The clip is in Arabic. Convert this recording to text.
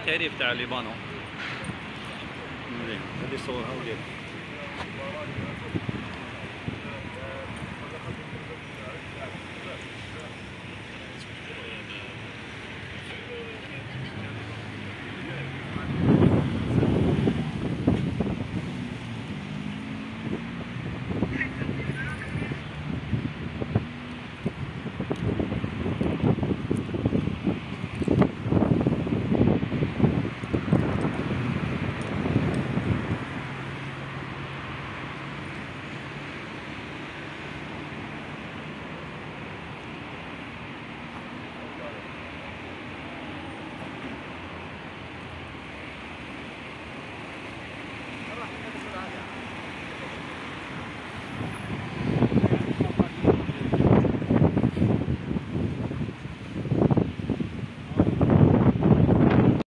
التعريف تاع ليبانو. هذه صورها وليد